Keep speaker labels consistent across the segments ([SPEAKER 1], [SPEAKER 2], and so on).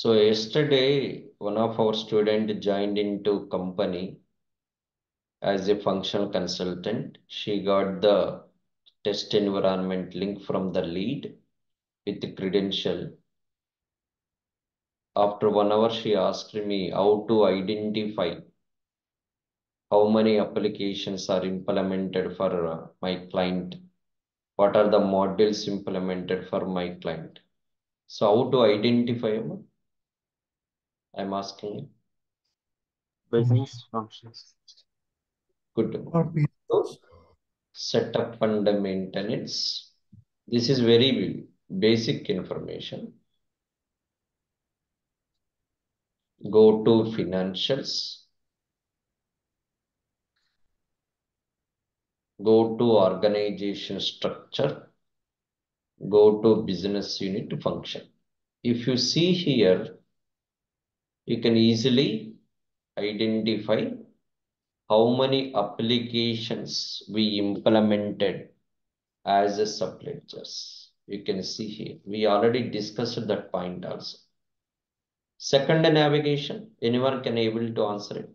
[SPEAKER 1] So yesterday, one of our student joined into company as a functional consultant. She got the test environment link from the lead with the credential. After one hour, she asked me how to identify how many applications are implemented for uh, my client. What are the modules implemented for my client? So how to identify them? I'm asking you.
[SPEAKER 2] business functions.
[SPEAKER 1] Good.
[SPEAKER 3] Or P-
[SPEAKER 1] Setup and maintenance. This is very basic information. Go to financials. Go to organization structure. Go to business unit function. If you see here, you can easily identify how many applications we implemented as a subledgers. You can see here. We already discussed that point also. Second navigation, anyone can able to answer it.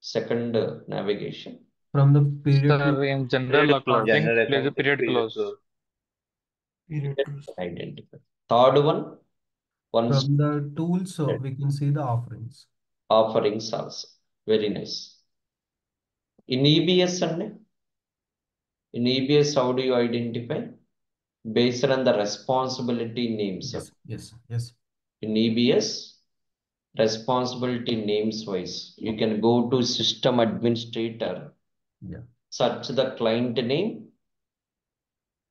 [SPEAKER 1] Second navigation.
[SPEAKER 3] from the period
[SPEAKER 4] Sir, in general
[SPEAKER 2] Period close.
[SPEAKER 4] accounting,
[SPEAKER 5] General
[SPEAKER 4] place a
[SPEAKER 5] accounting,
[SPEAKER 4] period
[SPEAKER 5] period
[SPEAKER 4] close.
[SPEAKER 5] close.
[SPEAKER 3] period to
[SPEAKER 1] Identify. Third one, once
[SPEAKER 3] from the tools, uh, so we can see the offerings.
[SPEAKER 1] offerings also. Very nice. In EBS, and in EBS, how do you identify? Based on the responsibility names.
[SPEAKER 3] Yes, yes, yes.
[SPEAKER 1] In EBS, responsibility names wise, you can go to system administrator,
[SPEAKER 3] Yeah.
[SPEAKER 1] search the client name.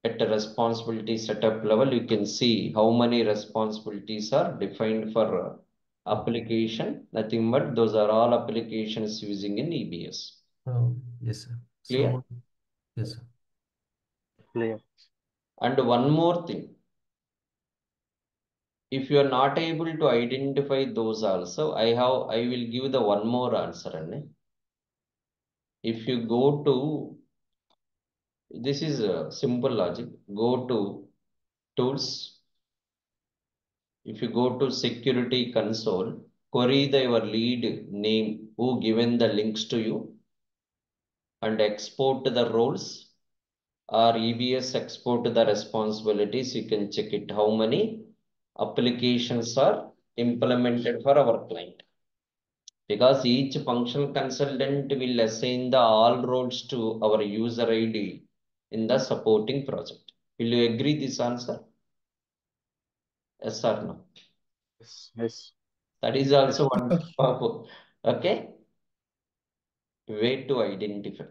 [SPEAKER 1] At the responsibility setup level, you can see how many responsibilities are defined for uh, application. Nothing but those are all applications using in EBS.
[SPEAKER 3] Oh, yes, sir.
[SPEAKER 1] Clear?
[SPEAKER 3] So, yes, sir.
[SPEAKER 2] Clear.
[SPEAKER 1] And one more thing. If you are not able to identify those also, I have I will give the one more answer. Anne. If you go to this is a simple logic. Go to tools. If you go to security console, query the your lead name who given the links to you and export the roles or EBS export the responsibilities. You can check it how many applications are implemented for our client. Because each functional consultant will assign the all roles to our user ID in the supporting project. Will you agree this answer? Yes or no?
[SPEAKER 2] Yes. Yes.
[SPEAKER 1] That is also one. Okay. Way to identify.